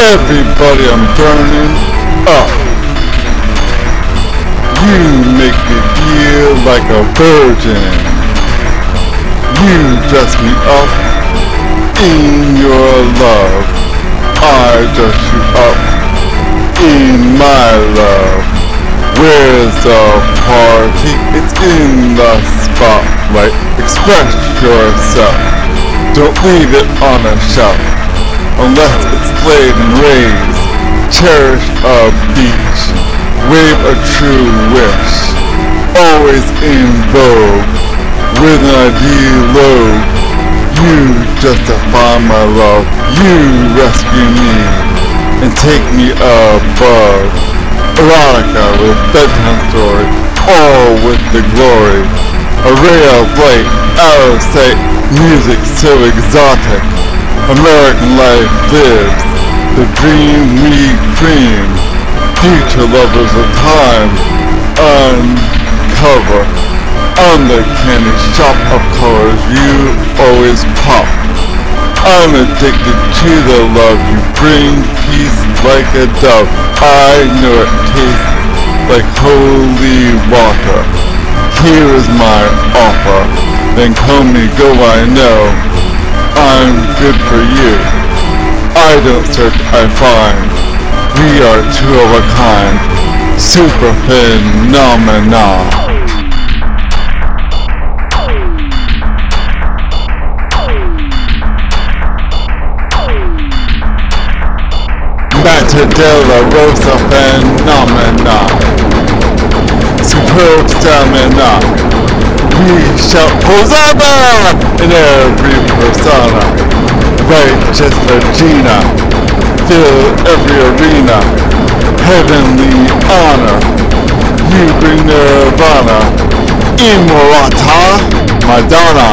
Everybody, I'm burning up. You make me feel like a virgin. You dress me up in your love. I dress you up in my love. Where's the party? It's in the spotlight. Express yourself. Don't leave it on a shelf. Unless it's played and raised. Cherish a beach. Wave a true wish. Always in vogue. With an ideal load. You justify my love. You rescue me. And take me above erotica with bedtime story, all with the glory. A ray of light, out of sight, music so exotic. American life lives, the dream we dream. Future lovers of time, uncover. Candy shop of colors, you always pop. I'm addicted to the love you bring, peace like a dove. I know it tastes like holy water. Here is my offer. Then call me go I know. I'm good for you. I don't search, I find. We are two of a kind. Super phenomena. Batter della Rosa phenomena Superb stamina We shout Hosanna in every persona Righteous Regina, Fill every arena. Heavenly honor You bring nirvana. Immorata Madonna.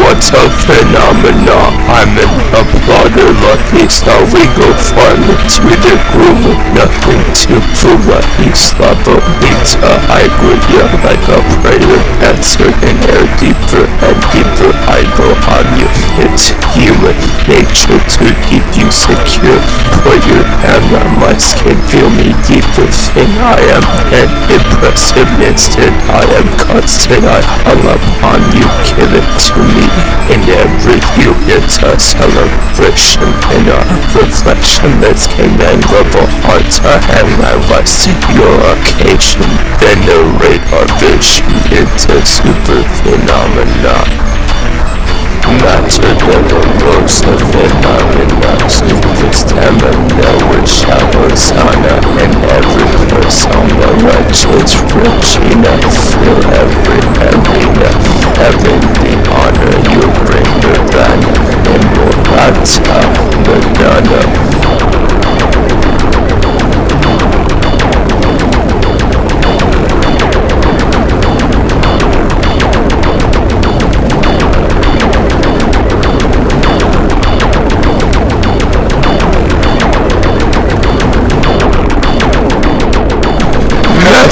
What a phenomena! I'm an applauder lucky so we go to the groove Nothing to prove what he's level Pizza. I would yell like a prayer Answer in air deeper and deeper I go on you. It's human nature to keep you secure. Put your hand on my skin Feel me deep within I am. An impressive instant I am constant. I hung upon you Give it hue it's a celebration in a reflection Let's commendable hearts and my voice Your occasion. Venerate our vision into super phenomena. Matter never rose of the phenomena Stupid stamina with showers on And every persona righteous Regina Feel every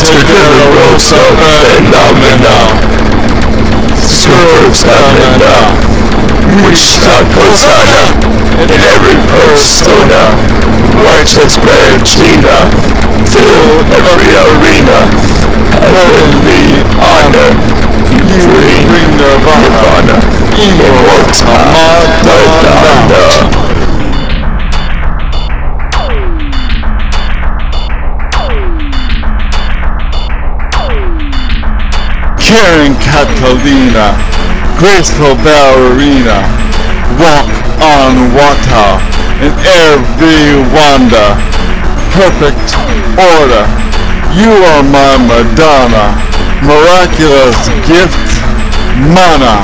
Mater Dolorosa uh, Phenomena Super Stamina Wishta Hosanna In every persona. Righteous Regina Fill every arena. Heavenly honor You bring Nirvana. Immortal Madonna Karen Catalina, graceful ballerina, walk on water in every wonder, perfect order. You are my Madonna, miraculous gift, mana.